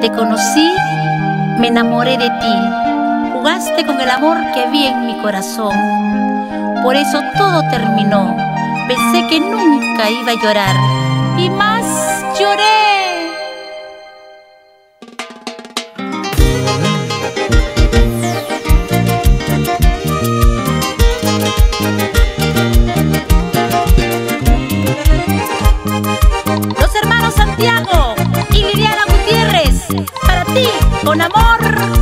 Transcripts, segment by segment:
te conocí, me enamoré de ti. Jugaste con el amor que había en mi corazón. Por eso todo terminó. Pensé que nunca iba a llorar. Y más lloré. Ti, con amor.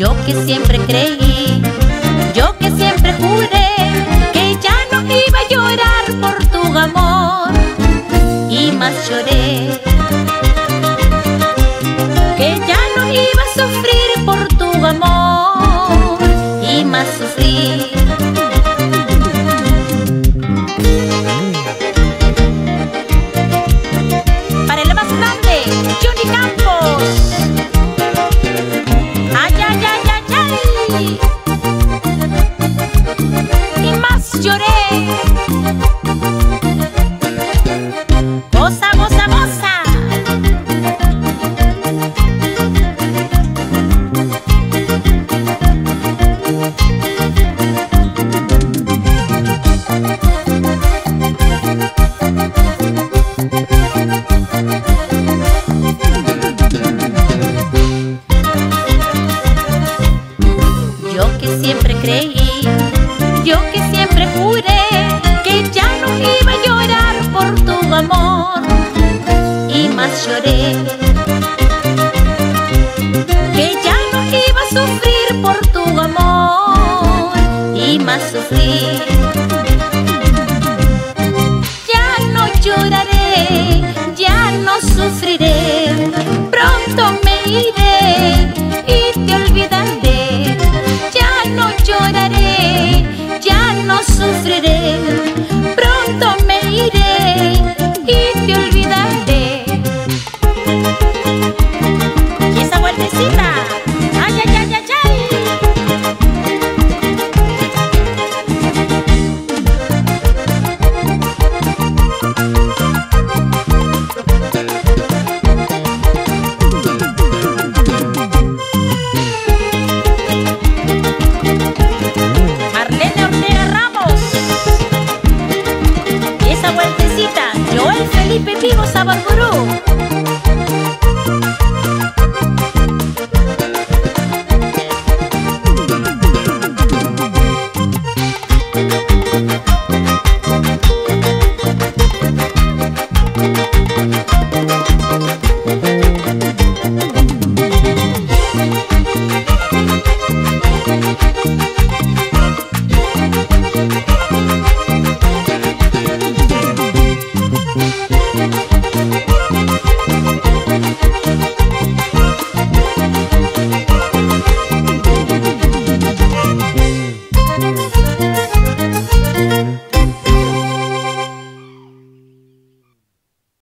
Yo que siempre creí, yo que siempre juré que ya no iba a llorar por tu amor. Y más lloré y pepino sabor.